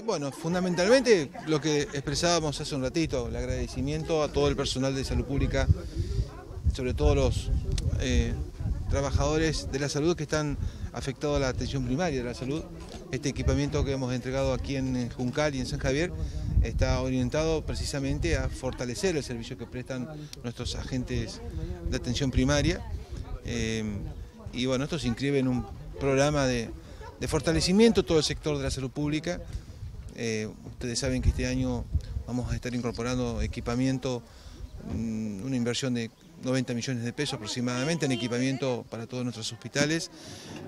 Bueno, fundamentalmente lo que expresábamos hace un ratito, el agradecimiento a todo el personal de salud pública, sobre todo los eh, trabajadores de la salud que están afectados a la atención primaria de la salud. Este equipamiento que hemos entregado aquí en Juncal y en San Javier está orientado precisamente a fortalecer el servicio que prestan nuestros agentes de atención primaria. Eh, y bueno, esto se inscribe en un programa de, de fortalecimiento todo el sector de la salud pública eh, ustedes saben que este año vamos a estar incorporando equipamiento, mm, una inversión de 90 millones de pesos aproximadamente en equipamiento para todos nuestros hospitales.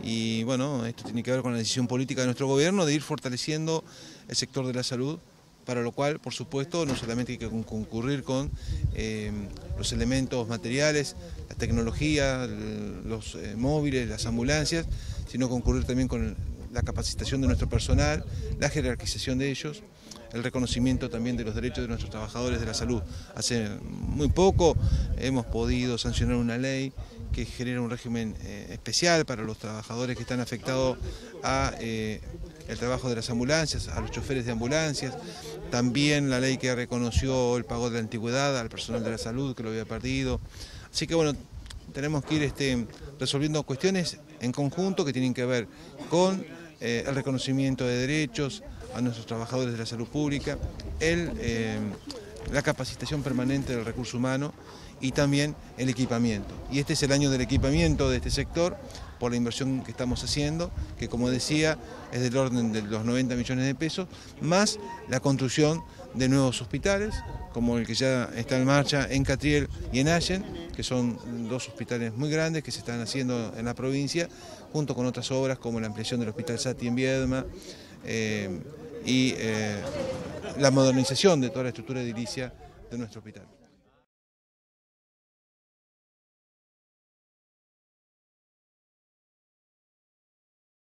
Y bueno, esto tiene que ver con la decisión política de nuestro gobierno de ir fortaleciendo el sector de la salud para lo cual, por supuesto, no solamente hay que concurrir con eh, los elementos materiales, la tecnología, los eh, móviles, las ambulancias, sino concurrir también con la capacitación de nuestro personal, la jerarquización de ellos, el reconocimiento también de los derechos de nuestros trabajadores de la salud. Hace muy poco hemos podido sancionar una ley que genera un régimen eh, especial para los trabajadores que están afectados a eh, el trabajo de las ambulancias, a los choferes de ambulancias, también la ley que reconoció el pago de la antigüedad al personal de la salud que lo había perdido. Así que bueno, tenemos que ir este, resolviendo cuestiones en conjunto que tienen que ver con eh, el reconocimiento de derechos a nuestros trabajadores de la salud pública, el, eh, la capacitación permanente del recurso humano y también el equipamiento. Y este es el año del equipamiento de este sector por la inversión que estamos haciendo, que como decía es del orden de los 90 millones de pesos, más la construcción de nuevos hospitales, como el que ya está en marcha en Catriel y en Allen, que son dos hospitales muy grandes que se están haciendo en la provincia, junto con otras obras como la ampliación del Hospital Sati en Viedma eh, y eh, la modernización de toda la estructura edilicia de nuestro hospital.